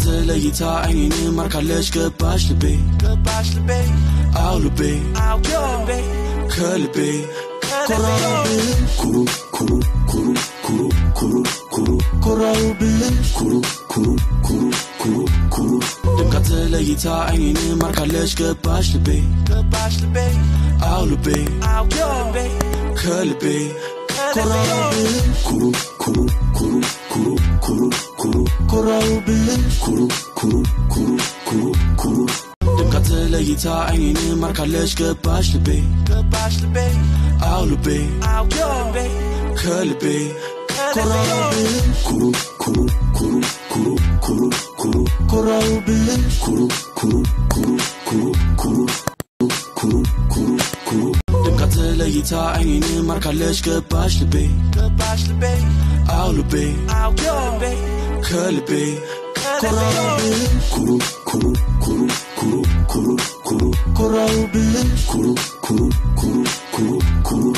ድምቀት ለይታ አይኔን ማርካለች ገባሽ ልቤ ገባሽ ልቤ አው ልቤ አው ልቤ ከልቤ ኮራውብን ኩሩ ኩሩ ኩሩ ኩሩ ኩሩ ኩሩ ኮራውብን ኩሩ ኩሩ ኩሩ ኩሩ ኩሩ ድምቀት ለይታ አይኔን ማርካለች ገባሽ ልቤ ገባሽ ልቤ አው ልቤ አው ልቤ ከልቤ ኮራውብን ኩሩ ኩሩ ኩሩ ኩሩ ኩሩ koral bihin kuru kuru kuru kuru kuru. Dibqatileyita aynini markaa leesh gabaashlibey awlibey kalibey koral bihin kuru kuru kuru kuru kuru kuru. Koral bihin kuru kuru kuru kuru kuru. Kuru kuru kuru. Dibqatileyita aynini markaa leesh gabaashlibey awlibey kalbi Koral kuru kuru kuru kuru kuru kuru Koral kuru kuru kuru kuru kuru